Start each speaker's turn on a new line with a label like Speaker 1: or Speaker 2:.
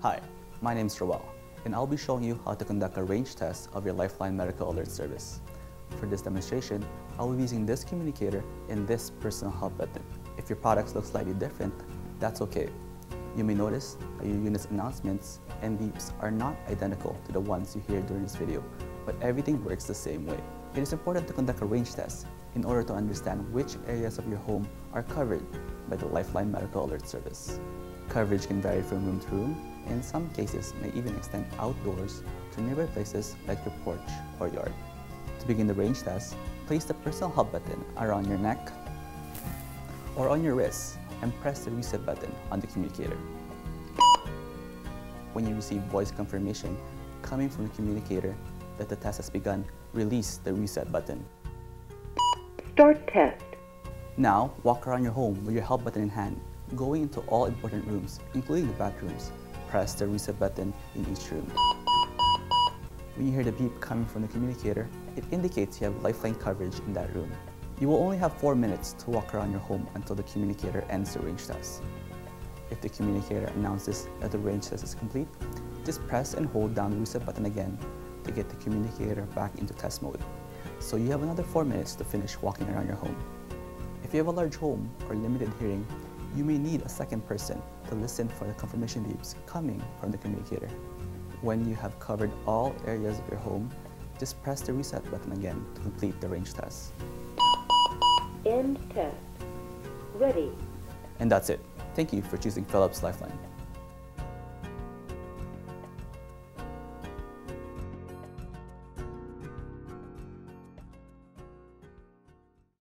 Speaker 1: Hi, my name is Roel, and I'll be showing you how to conduct a range test of your Lifeline Medical Alert Service. For this demonstration, I'll be using this communicator and this personal help button. If your products look slightly different, that's okay. You may notice that your unit's announcements and beeps are not identical to the ones you hear during this video, but everything works the same way. It is important to conduct a range test in order to understand which areas of your home are covered by the Lifeline Medical Alert Service. Coverage can vary from room to room, and in some cases may even extend outdoors to nearby places like your porch or yard. To begin the range test, place the personal help button around your neck or on your wrist and press the reset button on the communicator. When you receive voice confirmation coming from the communicator that the test has begun, release the reset button.
Speaker 2: Start test.
Speaker 1: Now, walk around your home with your help button in hand, going into all important rooms, including the bathrooms. Press the reset button in each room. When you hear the beep coming from the communicator, it indicates you have lifeline coverage in that room. You will only have 4 minutes to walk around your home until the communicator ends the range test. If the communicator announces that the range test is complete, just press and hold down the reset button again to get the communicator back into test mode. So you have another 4 minutes to finish walking around your home. If you have a large home or limited hearing, you may need a second person to listen for the confirmation beeps coming from the communicator. When you have covered all areas of your home, just press the reset button again to complete the range test.
Speaker 2: End test. Ready.
Speaker 1: And that's it. Thank you for choosing Philips Lifeline.